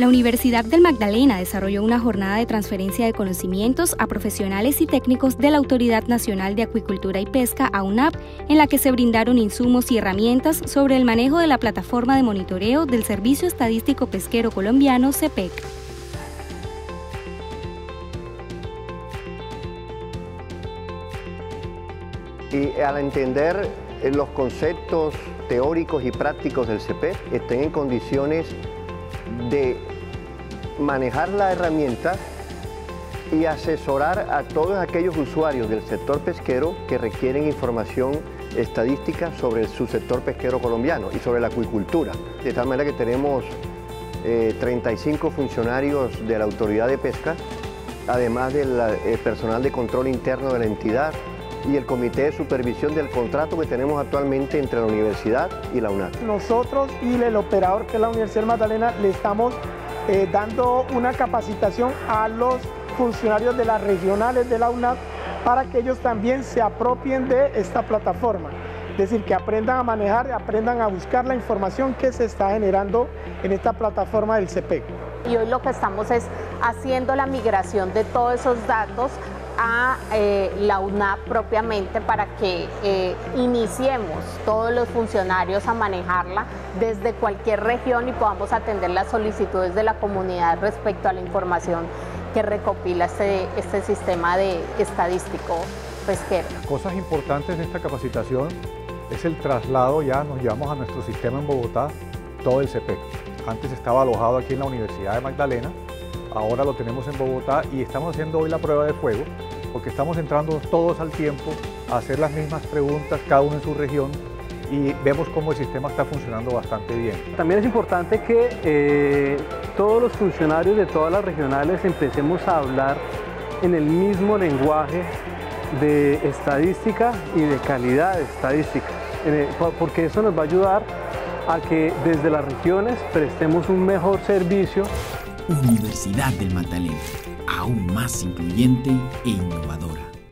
La Universidad del Magdalena desarrolló una jornada de transferencia de conocimientos a profesionales y técnicos de la Autoridad Nacional de Acuicultura y Pesca, AUNAP, en la que se brindaron insumos y herramientas sobre el manejo de la plataforma de monitoreo del Servicio Estadístico Pesquero Colombiano, CEPEC. Y al entender los conceptos teóricos y prácticos del CEPEC, estén en condiciones de manejar la herramienta y asesorar a todos aquellos usuarios del sector pesquero que requieren información estadística sobre su sector pesquero colombiano y sobre la acuicultura. De tal manera que tenemos 35 eh, funcionarios de la Autoridad de Pesca, además del eh, personal de control interno de la entidad, y el Comité de Supervisión del contrato que tenemos actualmente entre la universidad y la UNAC. Nosotros y el operador que es la Universidad Magdalena le estamos eh, dando una capacitación a los funcionarios de las regionales de la UNAC para que ellos también se apropien de esta plataforma. Es decir, que aprendan a manejar, aprendan a buscar la información que se está generando en esta plataforma del CPEC. E y hoy lo que estamos es haciendo la migración de todos esos datos a eh, la UNAP propiamente para que eh, iniciemos todos los funcionarios a manejarla desde cualquier región y podamos atender las solicitudes de la comunidad respecto a la información que recopila este, este sistema de estadístico pesquero. Cosas importantes de esta capacitación es el traslado, ya nos llevamos a nuestro sistema en Bogotá, todo el CPEC. Antes estaba alojado aquí en la Universidad de Magdalena, ahora lo tenemos en Bogotá y estamos haciendo hoy la prueba de fuego porque estamos entrando todos al tiempo a hacer las mismas preguntas, cada uno en su región, y vemos cómo el sistema está funcionando bastante bien. También es importante que eh, todos los funcionarios de todas las regionales empecemos a hablar en el mismo lenguaje de estadística y de calidad de estadística, porque eso nos va a ayudar a que desde las regiones prestemos un mejor servicio. Universidad del Magdalena aún más incluyente e innovadora.